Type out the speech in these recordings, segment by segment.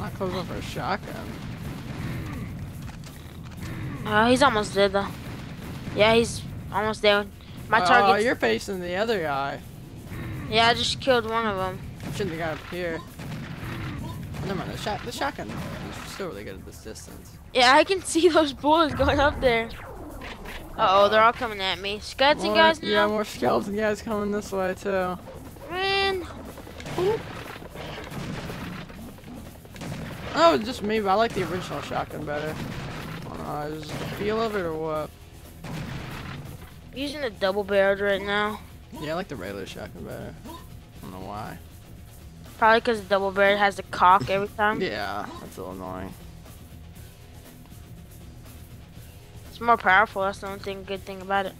Not close enough for a shotgun. Uh, he's almost dead though. Yeah, he's almost there. My Oh, target. you're facing the other guy. yeah, I just killed one of them. Shouldn't have got up here. Never mind, the, shot, the shotgun is still really good at this distance. Yeah, I can see those bullets going up there. Uh oh, they're all coming at me. Skeleton More- guys now. Yeah, more skeleton guys coming this way too. Man, Oh, it's just me, but I like the original shotgun better. I don't know, is the feel of it or what? using the double barreled right now. Yeah, I like the regular shotgun better. I don't know why. Probably because the double barrel has the cock every time. Yeah, that's a little annoying. It's more powerful. That's the only thing, good thing about it.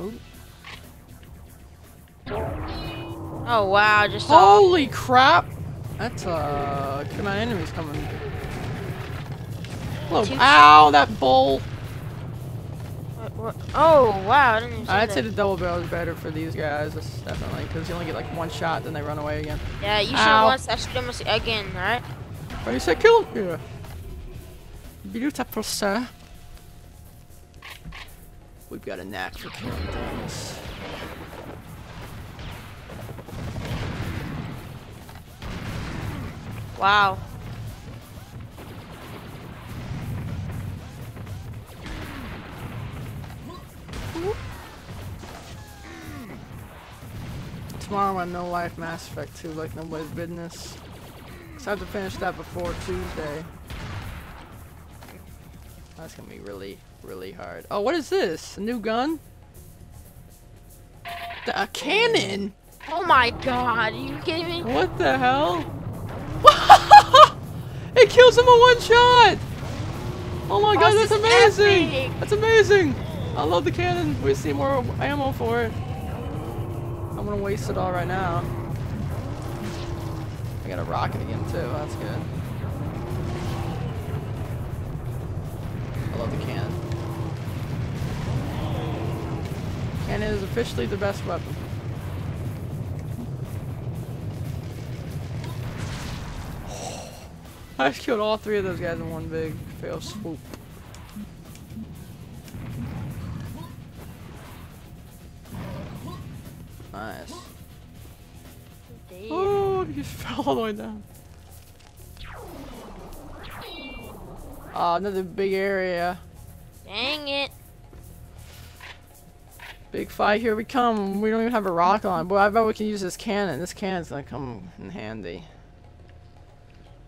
Ooh. Oh wow, just. Holy crap! That's uh, my enemies coming. Two- Ow! That bull. What- what- Oh wow, I didn't even see I'd that. say the double barrel is better for these guys, that's definitely, because you only get like one shot, then they run away again. Yeah, you should once I shoot him again, alright? But you said kill him. Yeah. Beautiful, sir. We've got a knack for killing things. Wow. Tomorrow on No Life Mass Effect 2, like nobody's business. So I have to finish that before Tuesday. That's gonna be really, really hard. Oh, what is this? A new gun? The- A cannon? Oh my god, are you kidding me? What the hell? It kills him in one shot! Oh my god, that's amazing! epic! That's amazing! I love the cannon. We see more ammo for it. I'm gonna waste it all right now. I got a rocket again too. That's good. I love the cannon. Cannon is officially the best weapon. I just killed all three of those guys in one big fail swoop. Nice. Damn. Oh, he just fell all the way down. Oh, another big area. Dang it. Big fight, here we come. We don't even have a rock on. Boy, I bet we can use this cannon. This cannon's gonna come in handy.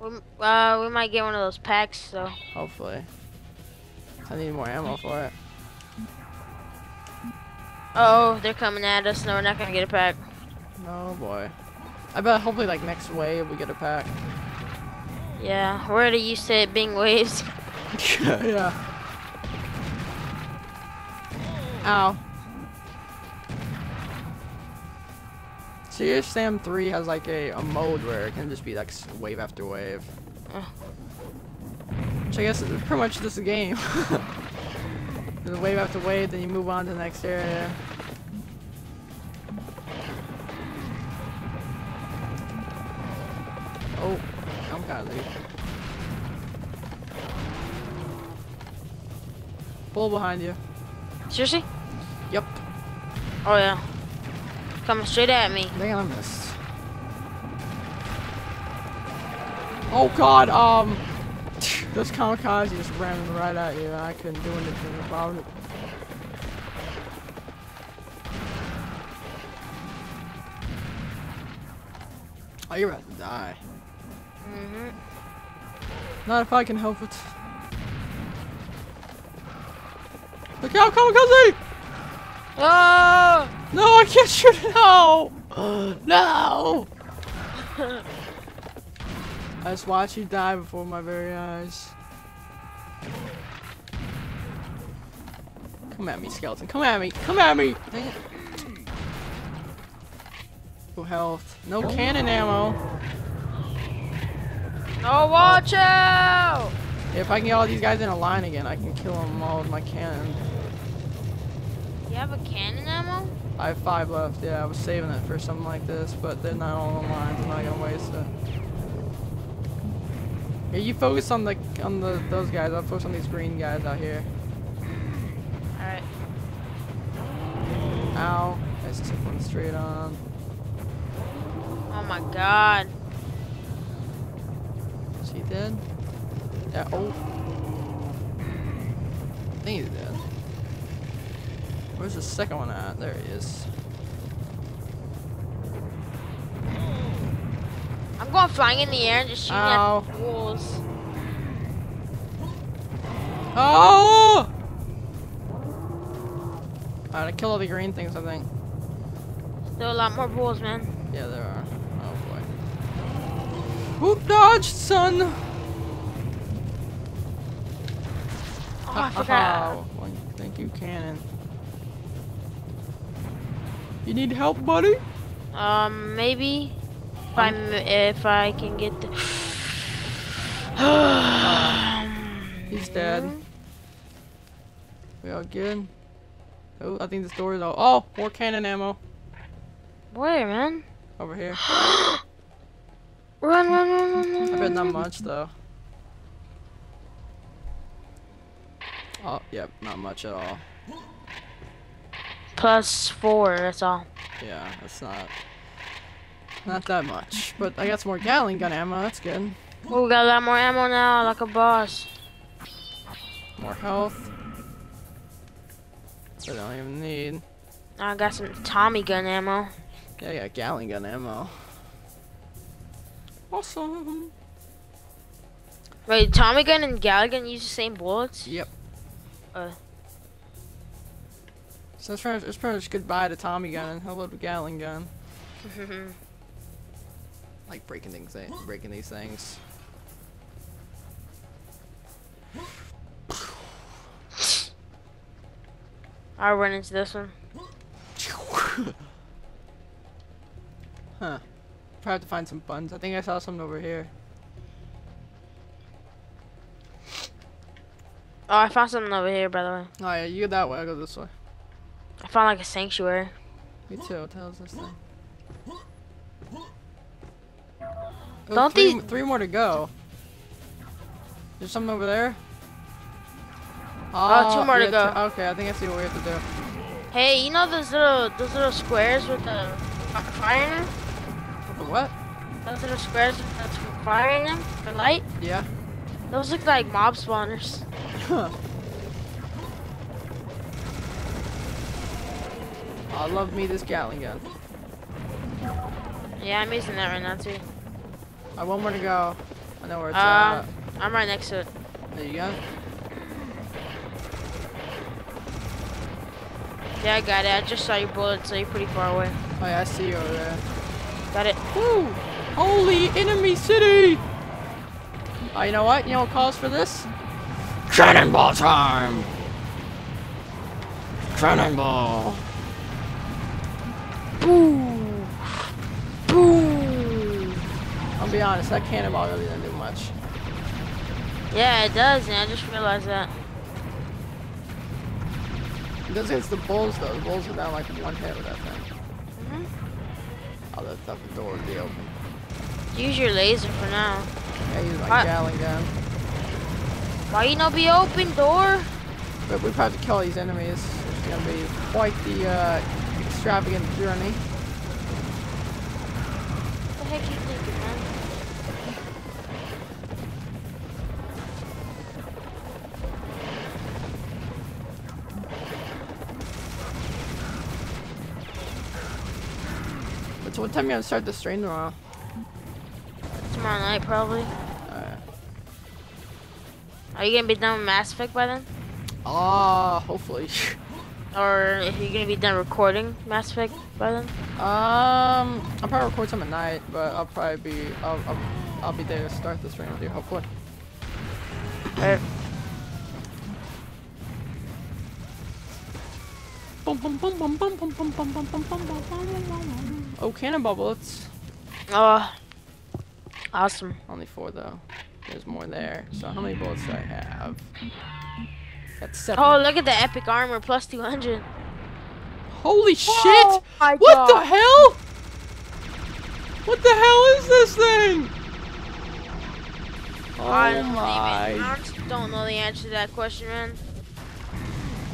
We, uh, we might get one of those packs, so. Hopefully. I need more ammo for it. Oh, they're coming at us. No, we're not gonna get a pack. Oh boy. I bet hopefully like next wave we get a pack. Yeah, we're already used to it being waves. yeah. Ow. Serious Sam 3 has like a, a mode where it can just be like wave after wave. Which I guess is pretty much this game. There's wave after wave, then you move on to the next area. Oh, I'm kind of late. Bull behind you. Seriously? Yep. Oh yeah. Coming straight at me. Damn, I missed. Oh god, um, those kamikaze just ran right at you. I couldn't do anything about it. Oh, you're about to die. Mm-hmm. Not if I can help it. Look out, kamikaze! Oh! No, I can't shoot it. No! no! I just watched you die before my very eyes. Come at me, skeleton. Come at me. Come at me. Dang it. No health. No cannon ammo. Oh, watch out! If I can get all these guys in a line again, I can kill them all with my cannon. You have a cannon ammo? I have five left. Yeah, I was saving it for something like this, but they're not all online. so I'm not gonna waste it. Yeah, you focus on the on the those guys. I'll focus on these green guys out here. Alright. Ow! I just took one straight on. Oh my god. Is he dead? Yeah. Oh. I think he's dead. Where's the second one at? There he is. I'm going flying in the air and just shooting Ow. at walls. Oh! Alright, I kill all the green things, I think. There are a lot more bulls, man. Yeah, there are. Oh boy. Whoop dodged, son! Oh, I forgot. Oh, well, thank you, cannon. You need help, buddy? Um, maybe if I'm if I can get the. He's dead. We all good? Oh, I think this door is all. Oh, more cannon ammo Where, man? over here. Run, run, run, run, run. I bet not much though. Oh, yep, not much at all. Plus four. That's all. Yeah, that's not not that much. But I got some more Gatling gun ammo. That's good. Oh, we got a lot more ammo now, like a boss. More health. I don't even need. I got some Tommy gun ammo. Yeah, I got Gatling gun ammo. Awesome. Wait, Tommy gun and Gatling gun use the same bullets? Yep. Uh. So it's pretty, much, it's pretty much goodbye to Tommy gun and hello to Gatling gun. Like breaking things, eh, breaking these things. I'll run into this one. huh. Probably have to find some buns. I think I saw something over here. Oh, I found something over here, by the way. Oh yeah, you go that way. I'll go this way. I found like a sanctuary. Me too. What the hell is this thing? Oh, Don't three, these- three more to go. There's something over there. Oh, two ah, more to go. okay, I think I see what we have to do. Hey, you know those little those little squares with the fire in them? What? Those little squares with the fire in them for light? Yeah. Those look like mob spawners. I love me this Gatling gun. Yeah, I'm using that right now too. I one more to go. I know where it's Uh, I'm right next to it. There you go. Yeah, I got it. I just saw your bullet, so you're pretty far away. Oh yeah, I see you over there. Got it. Woo! Holy enemy city! Oh, you know what? You know what calls for this? Cannonball time! Cannonball! Boom! Boom! I'll be honest, that cannonball really doesn't do much. Yeah, it does, and I just realized that. It does against the bulls though. The bulls are down like one hit with that thing. Oh, that, that the door would be open. Use your laser for now. Yeah, use my? Gatling gun. Why you not be open, door? But we've had to kill these enemies. It's gonna be quite the uh, extravagant journey. What the heck you thinking, man? But so what time you gonna start the stream tomorrow? Tomorrow night, probably. Uh, Are you gonna be done with Mass Effect by then? ah, hopefully. Or if you're gonna be done recording Mass Effect by then? Um, I'll probably record some at night, but I'll probably be, I'll, I'll, I'll be there to start the stream with you, hopefully. Alright. Oh, cannonball bullets. Oh, uh, awesome. Only four though. There's more there. So how many bullets do I have? Got seven. Oh, look at the epic armor plus 200. Holy oh shit! Oh my what the hell? What the hell is this thing? Oh I don't my. I don't know the answer to that question, man.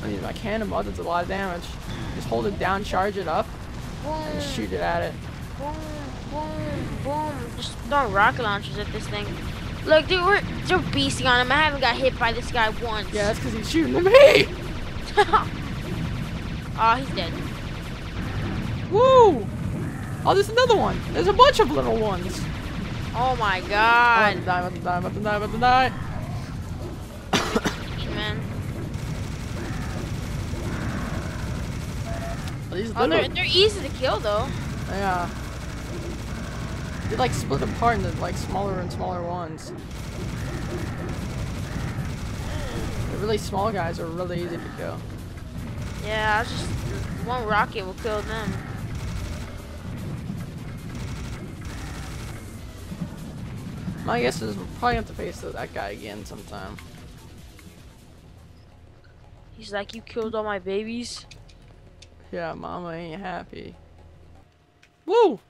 I mean, my cannonball does a lot of damage. Just hold it down, charge it up, Boom, and shoot it at it. boom, boom, boom. Just throwing rocket launchers at this thing. Look, dude, we're they're beasting on him. I haven't got hit by this guy once. Yeah, that's because he's shooting at me. oh, he's dead. Woo! Oh, there's another one. There's a bunch of little ones. Oh my I'm about god, to die, I'm about to die, I'm about to die, I'm about to die. man. These Oh, they're, they're easy to kill though. yeah. They like split apart into like smaller and smaller ones. The really small guys are really easy to kill. Yeah, I was just one rocket will kill them. My guess is we'll probably have to face that guy again sometime. He's like, you killed all my babies. Yeah, mama ain't happy. Woo!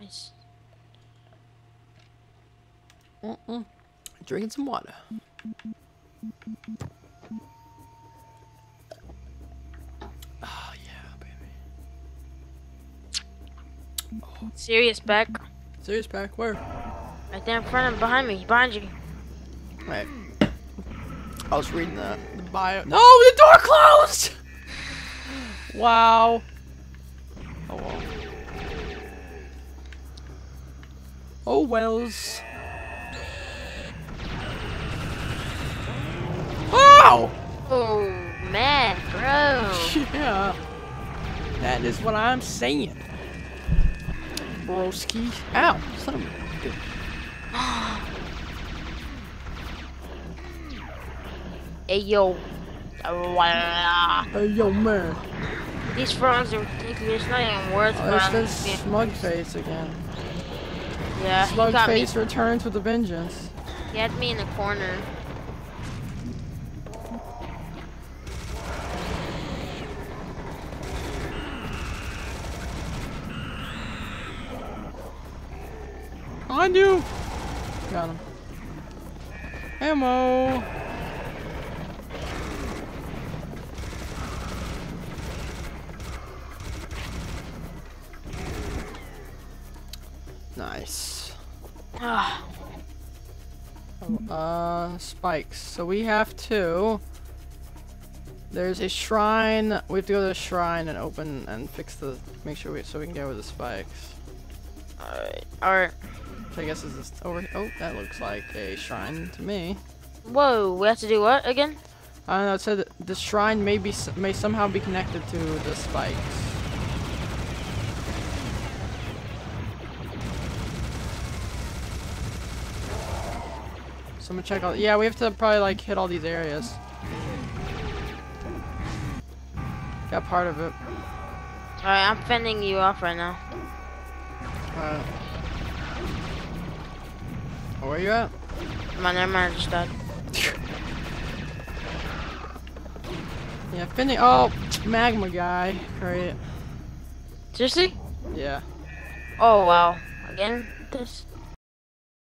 Nice. Mm-mm. Drinking some water. Oh yeah, baby. Oh. Serious back. Serious pack, where? Right there in front of behind me, behind you. Right. I was reading the, the bio. No, the door closed! Wow. Oh well. Oh wells. Wow! Oh man, bro. Yeah. That is what I'm saying. Broski. Ow! Son of a bitch. Hey yo. Hey, yo, man. These frogs are ridiculous. It's not even worth Oh, it. this smug face again. Yeah, he Smug got me. returns with a vengeance. He had me in the corner. On you! Got him. Ammo! Uh, spikes. So we have to. There's a shrine. We have to go to the shrine and open and fix the. Make sure we so we can get with the spikes. alright, alright. So I guess is this over? Oh, that looks like a shrine to me. Whoa, we have to do what again? I don't know. It said the shrine may be may somehow be connected to the spikes. So I'm gonna check all. Yeah, we have to probably like hit all these areas. Got part of it. Alright, I'm fending you off right now. Alright. Oh, where you at? Come on, never mind, I just died. Yeah, fending- Oh, magma guy. Great. Seriously? Yeah. Oh wow. Again? This